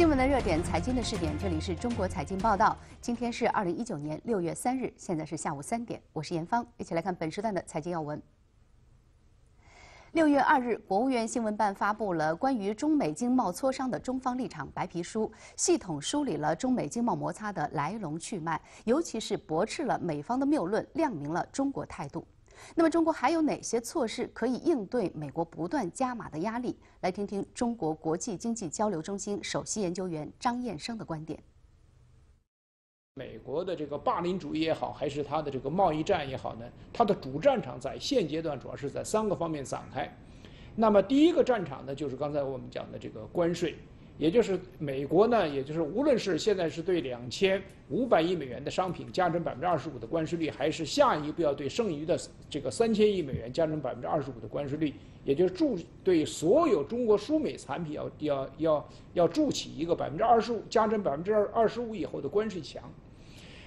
新闻的热点，财经的试点，这里是中国财经报道。今天是二零一九年六月三日，现在是下午三点，我是严芳，一起来看本时段的财经要闻。六月二日，国务院新闻办发布了关于中美经贸磋商的中方立场白皮书，系统梳理了中美经贸摩擦的来龙去脉，尤其是驳斥了美方的谬论，亮明了中国态度。那么，中国还有哪些措施可以应对美国不断加码的压力？来听听中国国际经济交流中心首席研究员张燕生的观点。美国的这个霸凌主义也好，还是它的这个贸易战也好呢？它的主战场在现阶段主要是在三个方面展开。那么第一个战场呢，就是刚才我们讲的这个关税，也就是美国呢，也就是无论是现在是对两千五百亿美元的商品加征百分之二十五的关税率，还是下一步要对剩余的这个三千亿美元加征百分之二十五的关税率，也就是铸对所有中国输美产品要要要要筑起一个百分之二十五加征百分之二二十五以后的关税墙。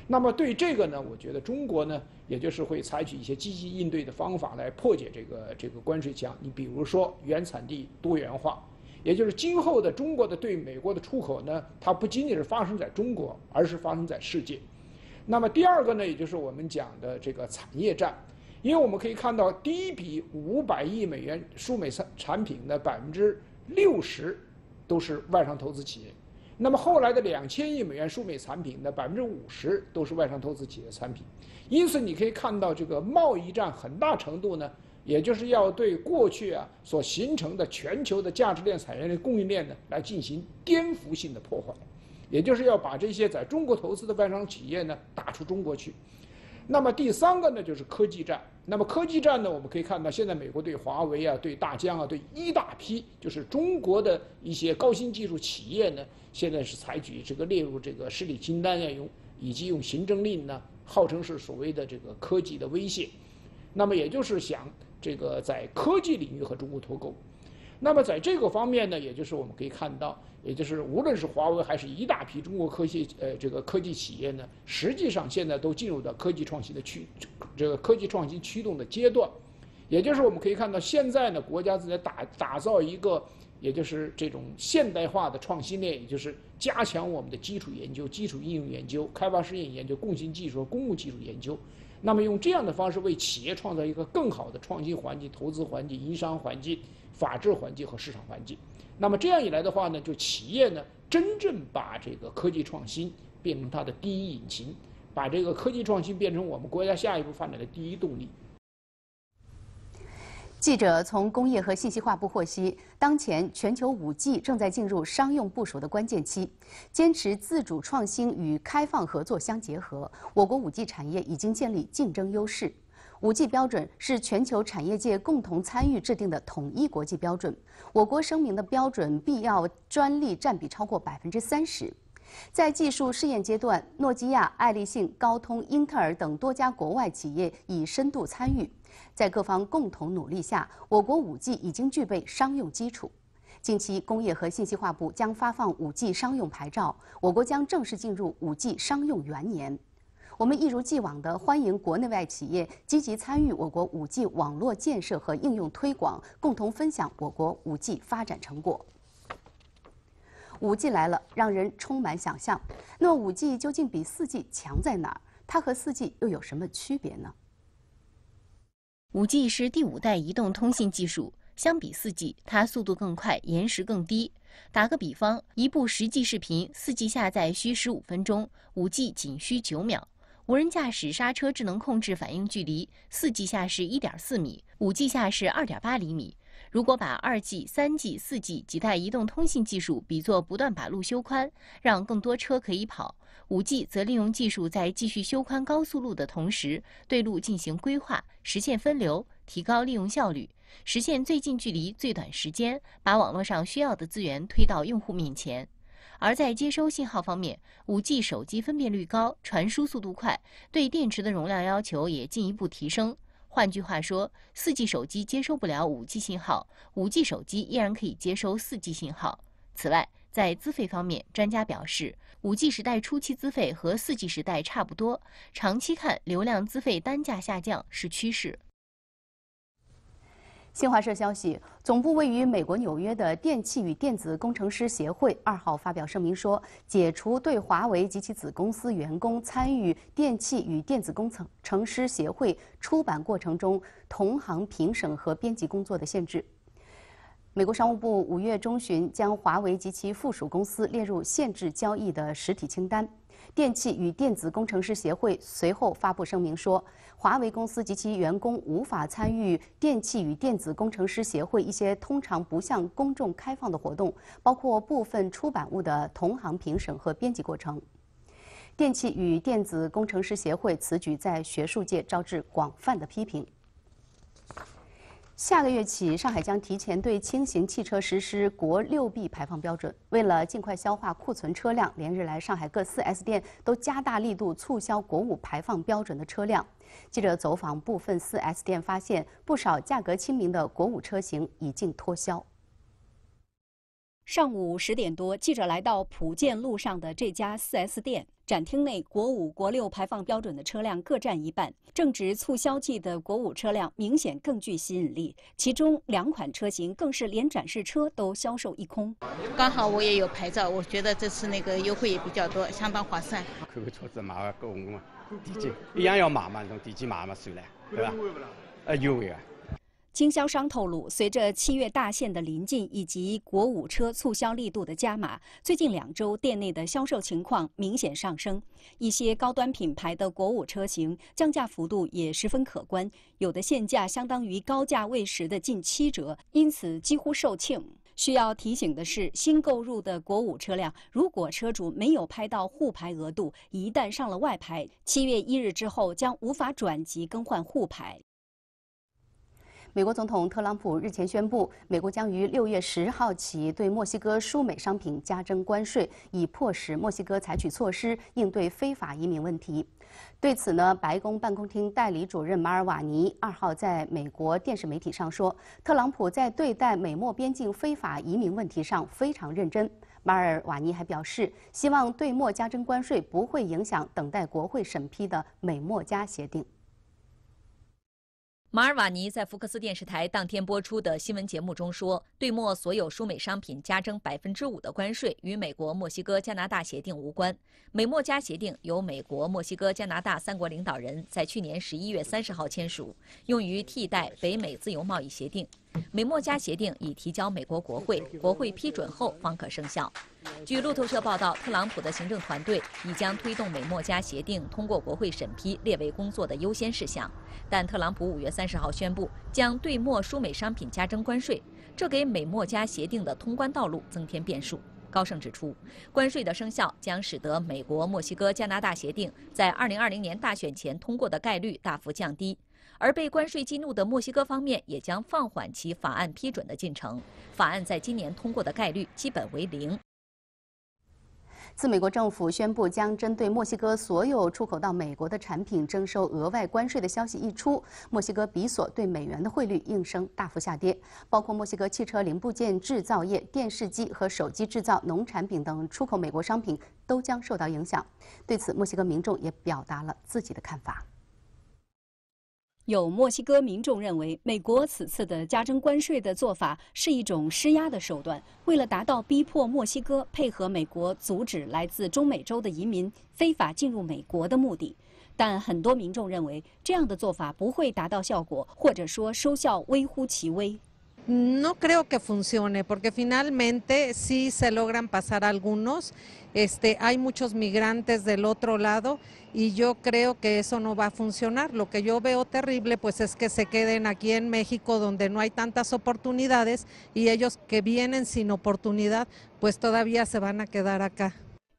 那么对这个呢，我觉得中国呢，也就是会采取一些积极应对的方法来破解这个这个关税墙。你比如说原产地多元化，也就是今后的中国的对美国的出口呢，它不仅仅是发生在中国，而是发生在世界。那么第二个呢，也就是我们讲的这个产业战，因为我们可以看到第一笔五百亿美元输美产产品的百分之六十都是外商投资企业。那么后来的两千亿美元输美产品的百分之五十都是外商投资企业产品，因此你可以看到这个贸易战很大程度呢，也就是要对过去啊所形成的全球的价值链、产业链、供应链呢来进行颠覆性的破坏，也就是要把这些在中国投资的外商企业呢打出中国去。那么第三个呢，就是科技战。那么科技战呢，我们可以看到，现在美国对华为啊、对大疆啊、对一大批就是中国的一些高新技术企业呢，现在是采取这个列入这个实体清单要用，以及用行政令呢，号称是所谓的这个科技的威胁。那么也就是想这个在科技领域和中国脱钩。那么在这个方面呢，也就是我们可以看到。也就是无论是华为还是一大批中国科技呃这个科技企业呢，实际上现在都进入到科技创新的驱这个科技创新驱动的阶段，也就是我们可以看到现在呢，国家正在打打造一个，也就是这种现代化的创新链，也就是加强我们的基础研究、基础应用研究、开发试验研究、共性技术和公共技术研究，那么用这样的方式为企业创造一个更好的创新环境、投资环境、营商环境、法治环境和市场环境。那么这样一来的话呢，就企业呢真正把这个科技创新变成它的第一引擎，把这个科技创新变成我们国家下一步发展的第一动力。记者从工业和信息化部获悉，当前全球五 G 正在进入商用部署的关键期，坚持自主创新与开放合作相结合，我国五 G 产业已经建立竞争优势。五 G 标准是全球产业界共同参与制定的统一国际标准。我国声明的标准必要专利占比超过百分之三十。在技术试验阶段，诺基亚、爱立信、高通、英特尔等多家国外企业已深度参与。在各方共同努力下，我国五 G 已经具备商用基础。近期，工业和信息化部将发放五 G 商用牌照，我国将正式进入五 G 商用元年。我们一如既往地欢迎国内外企业积极参与我国 5G 网络建设和应用推广，共同分享我国 5G 发展成果。5G 来了，让人充满想象。那么 5G 究竟比 4G 强在哪儿？它和 4G 又有什么区别呢？5G 是第五代移动通信技术，相比 4G，它速度更快，延时更低。打个比方，一部十 G 视频，4G 下载需十五分钟，5G 仅需九秒。无人驾驶刹车智能控制反应距离，四 G 下是一点四米，五 G 下是二点八厘米。如果把二 G、三 G、四 G 几代移动通信技术比作不断把路修宽，让更多车可以跑，五 G 则利用技术在继续修宽高速路的同时，对路进行规划，实现分流，提高利用效率，实现最近距离、最短时间，把网络上需要的资源推到用户面前。而在接收信号方面，5G 手机分辨率高，传输速度快，对电池的容量要求也进一步提升。换句话说四 G 手机接收不了五 G 信号五 G 手机依然可以接收四 G 信号。此外，在资费方面，专家表示五 G 时代初期资费和四 G 时代差不多，长期看流量资费单价下降是趋势。新华社消息，总部位于美国纽约的电气与电子工程师协会二号发表声明说，解除对华为及其子公司员工参与电气与电子工程师协会出版过程中同行评审和编辑工作的限制。美国商务部五月中旬将华为及其附属公司列入限制交易的实体清单。电气与电子工程师协会随后发布声明说，华为公司及其员工无法参与电气与电子工程师协会一些通常不向公众开放的活动，包括部分出版物的同行评审和编辑过程。电气与电子工程师协会此举在学术界招致广泛的批评。下个月起，上海将提前对轻型汽车实施国六 B 排放标准。为了尽快消化库存车辆，连日来上海各 4S 店都加大力度促销国五排放标准的车辆。记者走访部分 4S 店，发现不少价格亲民的国五车型已经脱销。上午十点多，记者来到普建路上的这家 4S 店。展厅内，国五、国六排放标准的车辆各占一半。正值促销季的国五车辆明显更具吸引力，其中两款车型更是连展示车都销售一空。刚好我也有牌照，我觉得这次那个优惠也比较多，相当划算。看个车子买个国五嘛，一样要买嘛，从低级买嘛算了，对吧？呃，优惠啊。经销商透露，随着七月大限的临近以及国五车促销力度的加码，最近两周店内的销售情况明显上升。一些高端品牌的国五车型降价幅度也十分可观，有的现价相当于高价位时的近七折，因此几乎售罄。需要提醒的是，新购入的国五车辆，如果车主没有拍到沪牌额度，一旦上了外牌，七月一日之后将无法转籍更换沪牌。美国总统特朗普日前宣布，美国将于六月十号起对墨西哥输美商品加征关税，以迫使墨西哥采取措施应对非法移民问题。对此呢，白宫办公厅代理主任马尔瓦尼二号在美国电视媒体上说，特朗普在对待美墨边境非法移民问题上非常认真。马尔瓦尼还表示，希望对墨加征关税不会影响等待国会审批的美墨加协定。马尔瓦尼在福克斯电视台当天播出的新闻节目中说，对墨所有输美商品加征百分之五的关税与美国、墨西哥、加拿大协定无关。美墨加协定由美国、墨西哥、加拿大三国领导人在去年十一月三十号签署，用于替代北美自由贸易协定。美墨加协定已提交美国国会，国会批准后方可生效。据路透社报道，特朗普的行政团队已将推动美墨加协定通过国会审批列为工作的优先事项。但特朗普五月三十号宣布将对墨输美商品加征关税，这给美墨加协定的通关道路增添变数。高盛指出，关税的生效将使得美国、墨西哥、加拿大协定在二零二零年大选前通过的概率大幅降低。而被关税激怒的墨西哥方面也将放缓其法案批准的进程，法案在今年通过的概率基本为零。自美国政府宣布将针对墨西哥所有出口到美国的产品征收额外关税的消息一出，墨西哥比索对美元的汇率应声大幅下跌，包括墨西哥汽车零部件制造业、电视机和手机制造、农产品等出口美国商品都将受到影响。对此，墨西哥民众也表达了自己的看法。有墨西哥民众认为，美国此次的加征关税的做法是一种施压的手段，为了达到逼迫墨西哥配合美国阻止来自中美洲的移民非法进入美国的目的。但很多民众认为，这样的做法不会达到效果，或者说收效微乎其微。No creo que funcione porque finalmente sí se logran pasar algunos. Este, hay muchos migrantes del otro lado y yo creo que eso no va a funcionar. Lo que yo veo terrible pues es que se queden aquí en México donde no hay tantas oportunidades y ellos que vienen sin oportunidad pues todavía se van a quedar acá.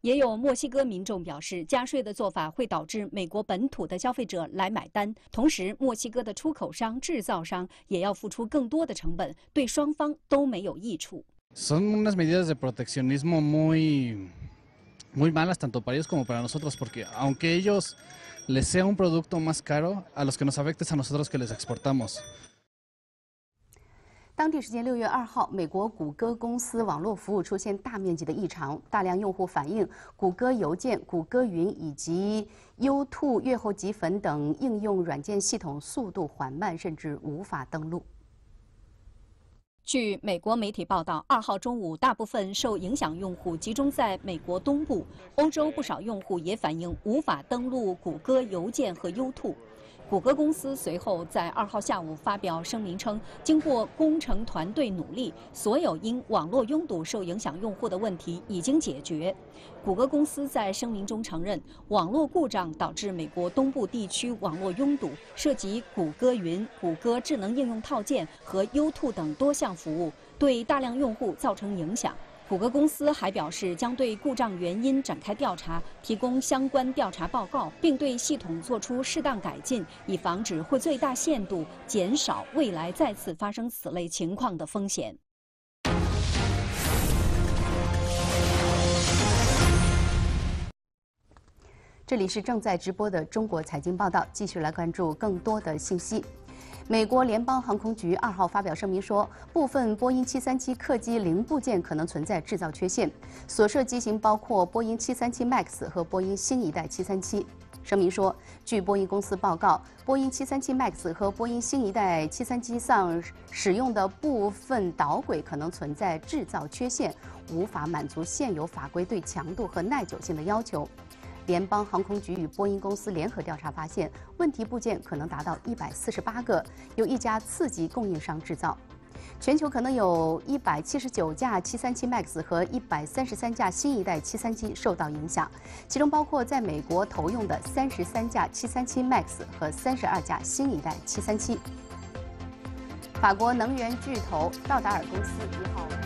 也有墨西哥民众表示，加税的做法会导致美国本土的消费者来买单，同时墨西哥的出口商、制造商也要付出更多的成本，对双方都没有益处。Son unas medidas de proteccionismo muy muy malas tanto para ellos como para nosotros, porque aunque ellos les sea un producto más caro, a los que nos afecta es a nosotros que les exportamos. 当地时间六月二号，美国谷歌公司网络服务出现大面积的异常，大量用户反映谷歌邮件、谷歌云以及 YouTube 月后积粉等应用软件系统速度缓慢，甚至无法登录。据美国媒体报道，二号中午，大部分受影响用户集中在美国东部。欧洲不少用户也反映无法登录谷歌邮件和 YouTube。谷歌公司随后在二号下午发表声明称，经过工程团队努力，所有因网络拥堵受影响用户的问题已经解决。谷歌公司在声明中承认，网络故障导致美国东部地区网络拥堵，涉及谷歌云、谷歌智能应用套件和 YouTube 等多项服务，对大量用户造成影响。谷歌公司还表示，将对故障原因展开调查，提供相关调查报告，并对系统做出适当改进，以防止会最大限度减少未来再次发生此类情况的风险。这里是正在直播的中国财经报道，继续来关注更多的信息。美国联邦航空局二号发表声明说，部分波音737客机零部件可能存在制造缺陷，所涉机型包括波音737 MAX 和波音新一代737。声明说，据波音公司报告，波音737 MAX 和波音新一代737上使用的部分导轨可能存在制造缺陷，无法满足现有法规对强度和耐久性的要求。联邦航空局与波音公司联合调查发现，问题部件可能达到一百四十八个，由一家次级供应商制造。全球可能有一百七十九架737 MAX 和一百三十三架新一代737受到影响，其中包括在美国投用的三十三架737 MAX 和三十二架新一代737。法国能源巨头道达尔公司一号。